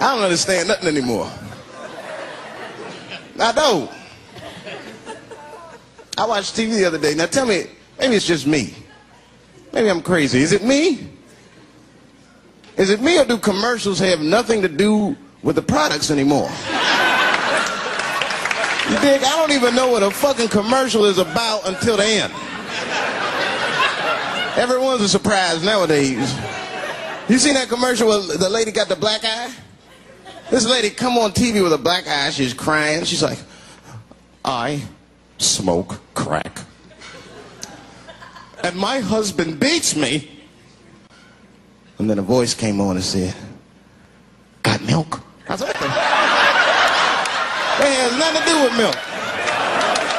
I don't understand nothing anymore. I don't. I watched TV the other day. Now tell me, maybe it's just me. Maybe I'm crazy. Is it me? Is it me or do commercials have nothing to do with the products anymore? You dig? I don't even know what a fucking commercial is about until the end. Everyone's a surprise nowadays. You seen that commercial where the lady got the black eye? This lady come on TV with a black eye. She's crying. She's like, I smoke crack. And my husband beats me. And then a voice came on and said, Got milk? I said? That has nothing to do with milk.